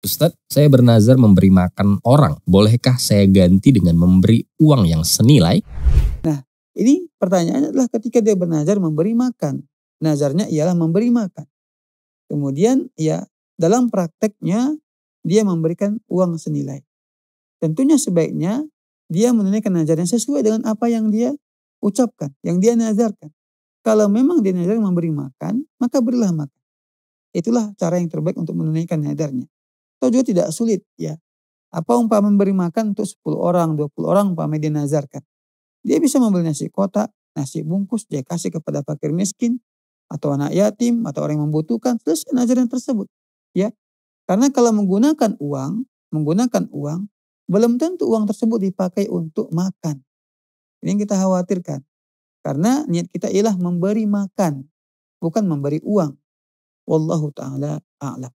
Ustadz, saya bernazar memberi makan orang. Bolehkah saya ganti dengan memberi uang yang senilai? Ini pertanyaannya adalah ketika dia bernazar memberi makan. Nazarnya ialah memberi makan. Kemudian ya dalam prakteknya dia memberikan uang senilai. Tentunya sebaiknya dia menunaikan nazarnya sesuai dengan apa yang dia ucapkan, yang dia nazarkan. Kalau memang dia nazar memberi makan, maka berilah makan. Itulah cara yang terbaik untuk menunaikan nadarnya. Atau juga tidak sulit ya. Apa umpama memberi makan untuk 10 orang, 20 orang umpama dia nazarkan. Dia bisa membeli nasi kotak, nasi bungkus, dia kasih kepada fakir miskin, atau anak yatim, atau orang yang membutuhkan, selesai nazaran tersebut. Ya, Karena kalau menggunakan uang, menggunakan uang, belum tentu uang tersebut dipakai untuk makan. Ini yang kita khawatirkan. Karena niat kita ialah memberi makan, bukan memberi uang. Wallahu ta'ala a'lam.